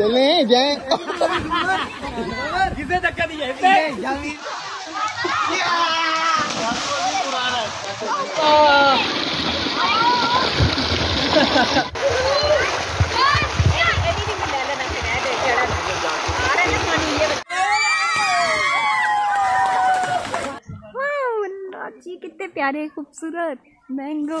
चले जाए। किसे धक्का दिया? जल्दी जी कितने प्यारे खूबसूरत मैंगो।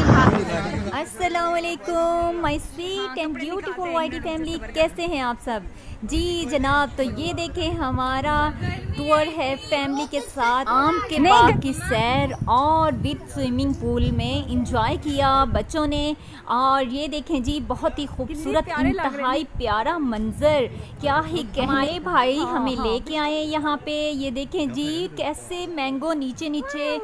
वालेकुम माय स्वीट एंड ब्यूटीफुल वाइटी फैमिली कैसे हैं आप सब? जी जनाब तो ये देखें हमारा टूर है फैमिली के साथ आम के बाग की सैर और विद स्विमिंग पूल में इंजॉय किया बच्चों ने। और ये देखें जी बहुत ही खूबसूरत इंतहाई प्यारा मंजर। क्या ही कहने भाई हमें लेके आए यहाँ पे। ये देखें जी कैसे मैंगो नीचे नीचे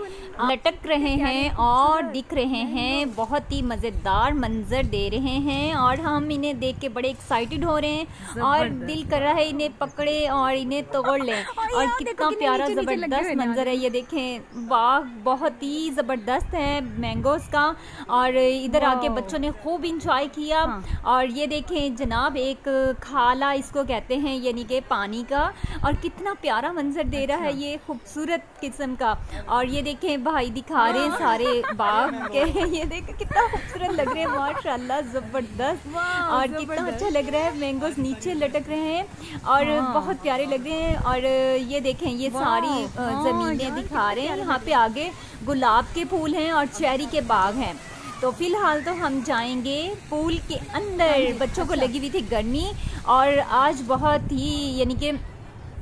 लटक रहे हैं और दिख रहे हैं बहुत ही मज़ेदार मंजर दे रहे हैं और हम इन्हें देख के बड़े एक्साइटेड हो रहे हैं और दिल कर रहा है इन्हें पकड़े और इन्हें तोड़ लें। और कितना प्यारा ज़बरदस्त मंजर है ये देखें। बाग बहुत ही ज़बरदस्त है मैंगोस का। और इधर आके बच्चों ने खूब इंजॉय किया। और ये देखें जनाब एक खाला इसको कहते हैं यानी कि पानी का। और कितना प्यारा मंजर दे रहा है ये खूबसूरत किस्म का। और ये देखें भाई दिखा रहे हैं। सारे बाग के। ये देखें कितना खूबसूरत लग रहे हैं माशाल्लाह ज़बरदस्त। और कितना अच्छा लग रहा है मैंगोस नीचे लटक रहे हैं और बहुत प्यारे लग रहे हैं। और ये देखें ये सारी अ, ज़मीनें दिखा रहे हैं। यहाँ पे आगे गुलाब के फूल हैं और चेरी के बाग हैं। तो फ़िलहाल तो हम जाएँगे पूल के अंदर। बच्चों को लगी हुई थी गर्मी और आज बहुत ही यानी कि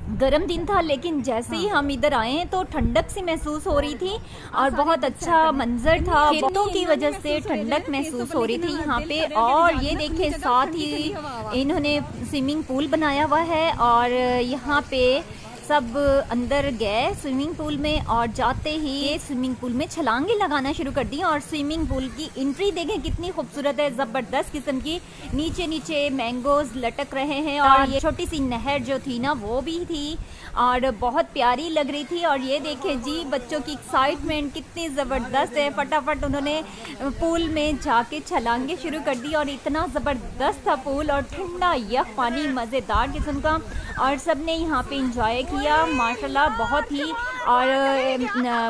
गर्म दिन था लेकिन जैसे ही हम इधर आए तो ठंडक सी महसूस हो रही थी और बहुत अच्छा मंजर था। खेतों की वजह से ठंडक महसूस हो रही थी यहाँ पे। और ये देखे साथ ही इन्होंने स्विमिंग पूल बनाया हुआ है और यहाँ पे सब अंदर गए, स्विमिंग पूल में और जाते ही ये स्विमिंग पूल में छलांगे लगाना शुरू कर दी और स्विमिंग पूल की एंट्री देखें कितनी खूबसूरत है, ज़बरदस्त किस्म की। नीचे नीचे मैंगोज लटक रहे हैं और ये छोटी सी नहर जो थी ना, वो भी थी और बहुत प्यारी लग रही थी और ये देखें जी, बच्चों की एक्साइटमेंट कितनी ज़बरदस्त है। फटाफट उन्होंने पूल में जाके छलांगे शुरू कर दी और इतना ज़बरदस्त था पूल और ठंडा यख पानी मज़ेदार किस्म का और सबने यहाँ पे इंजॉय किया किया माशाल्लाह बहुत ही। और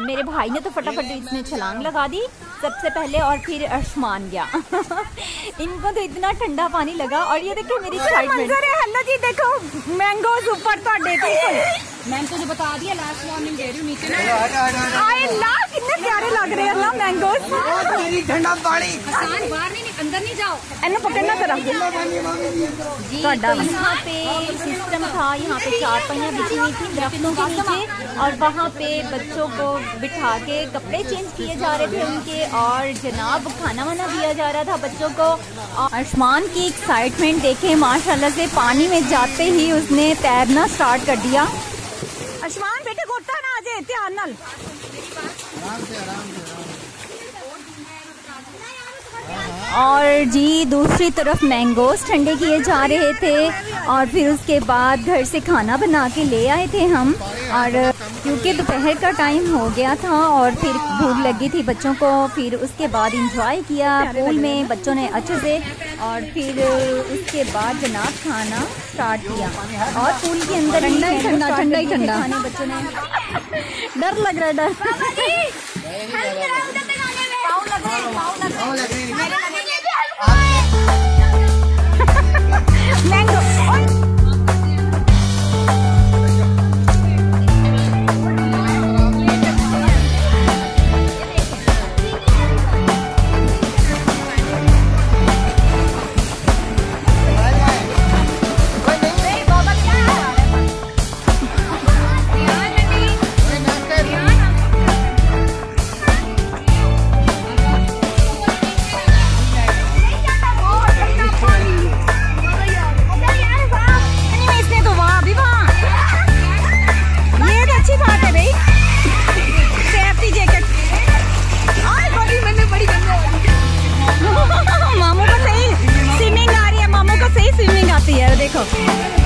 मेरे भाई ने तो फटाफट इसमें छलांग लगा दी सबसे पहले और फिर अरशमान गया। इनको तो इतना ठंडा पानी लगा और ये देखिए मेरी हल्ला जी देखो मैंगोज ऊपर तो मैम तुझे बता दिया लास्ट वार्निंग दे रही हूँ नीचे आई लव लग रहे हैं ना मैंगो ठंडा पानी बाहर नहीं अंदर नहीं जाओ। पकड़ना करा तो तो यहाँ पे सिस्टम था यहाँ पे चार पहिया बिछी हुई थी दरख्तों के नीचे और वहाँ पे बच्चों को बिठा के कपड़े चेंज किए जा रहे थे उनके और जनाब खाना वाना दिया जा रहा था बच्चों को। आसमान की एक्साइटमेंट देखे माशाला से पानी में जाते ही उसने तैरना स्टार्ट कर दिया। आसमान बेटे गोटा ना आज ध्यान Maserado. Né? और जी दूसरी तरफ़ मैंगोस ठंडे किए जा रहे थे और फिर उसके बाद घर से खाना बना के ले आए थे हम। और क्योंकि दोपहर का टाइम हो गया था और फिर भूख लगी थी बच्चों को फिर उसके बाद इंजॉय किया पूल में बच्चों ने अच्छे से और फिर उसके बाद जनाब खाना स्टार्ट किया। और पूल के अंदर ठंडा ही ठंडा, ठंडा ही ठंडा। खाने बच्चों ने। डर लग रहा है डर। Michael.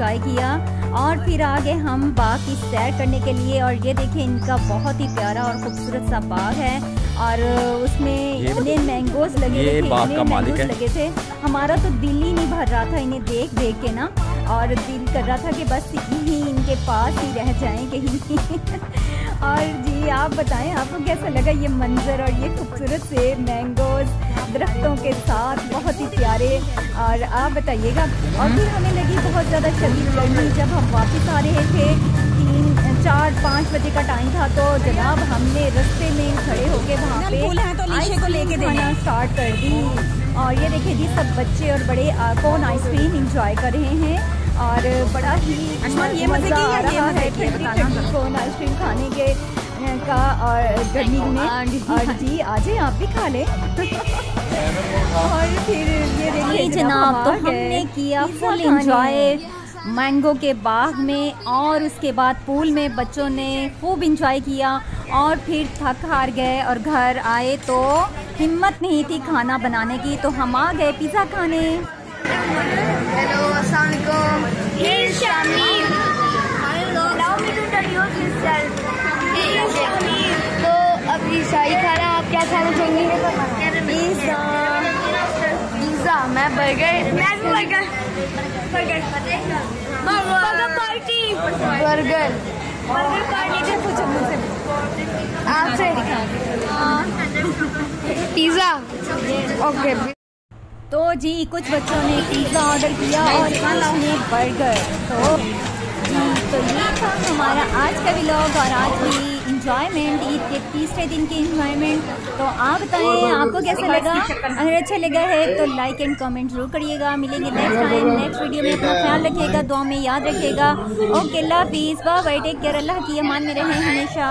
इंजॉय किया। और फिर आगे हम बाग की सैर करने के लिए और ये देखें इनका बहुत ही प्यारा और खूबसूरत सा बाग है। और उसमें इतने मैंगोज लगे ये थे बाग इतने का मालिक मैंगोज है। लगे थे। हमारा तो दिल ही नहीं भर रहा था इन्हें देख देख के ना। और दिल कर रहा था कि बस यहीं इनके पास ही रह जाएँ कहीं। और जी आप बताएँ आपको कैसा लगा ये मंजर और ये खूबसूरत से मैंगोज दरख्तों के साथ? बहुत ही प्यारे। और आप बताइएगा और फिर हमें लगी बहुत ज़्यादा शदीद गर्मी जब हम वापस आ रहे थे। तीन चार पाँच बजे का टाइम था तो जनाब हमने रस्ते में खड़े होके वहाँ पे हैं तो को लेके खाना स्टार्ट कर दी। और ये देखिए जी सब बच्चे और बड़े कौन आइसक्रीम इंजॉय कर रहे हैं? और बड़ा ही अशमान, ये मज़ा आ रहा है ठंडी ठंडी कौन आइसक्रीम खाने के का और गर्मी में। और जी आज आप भी खा लें। और फिर ये देखिए जनाब तो हमने किया फुल इंजॉय मैंगो के बाग में और उसके बाद पूल में बच्चों ने खूब इंजॉय किया और फिर थक हार गए और घर आए तो हिम्मत नहीं थी खाना बनाने की तो हम आ गए पिज़्ज़ा खाने। हेलो अस्सलाम वालेकुम Here's Shamim. Allow me to introduce yourself. Here's Shamim. तो अभी शाही खाना आप क्या खाना चाहेंगे पिज्जा पिज्जा मैं बर्गर मैं भी burger burger burger party burger burger party से पूछो मुझसे आपसे। पिज्जा ओके तो जी कुछ बच्चों ने पिज़्ज़ा ऑर्डर किया और कुछ ने बर्गर तो जी तो ये था हमारा आज का व्लॉग और आज की इंजॉयमेंट ईद के तीसरे दिन की इंजॉयमेंट तो आप बताएँ आपको कैसा लगा? अगर अच्छा लगा है तो लाइक एंड कमेंट ज़रूर करिएगा। मिलेंगे नेक्स्ट टाइम नेक्स्ट वीडियो में अपना ख्याल रखिएगा दुआ में याद रखिएगा. ओके अल्लाह हाफिज़ बाय टेक केयर अल्लाह की अमान में रहें हमेशा.